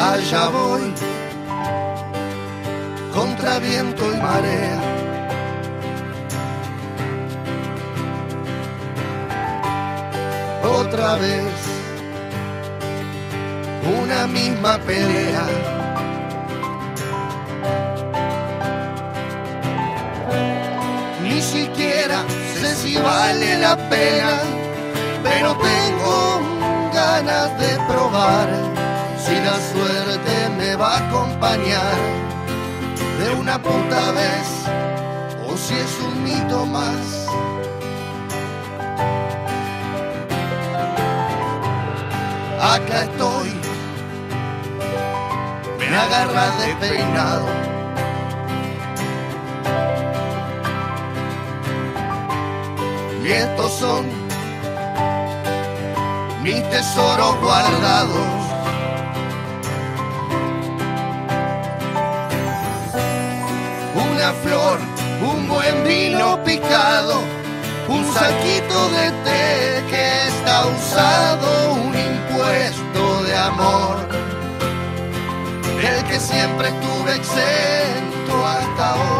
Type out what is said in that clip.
allá voy, contra viento y marea. Otra vez, una misma pelea. Ni siquiera sé si vale la pena, pero tengo ganas de probar la suerte me va a acompañar de una puta vez o si es un mito más. Acá estoy, me agarra de peinado. Y estos son mis tesoros guardados. Flor, un buen vino picado, un saquito de té que está usado, un impuesto de amor, del que siempre estuve exento hasta ahora.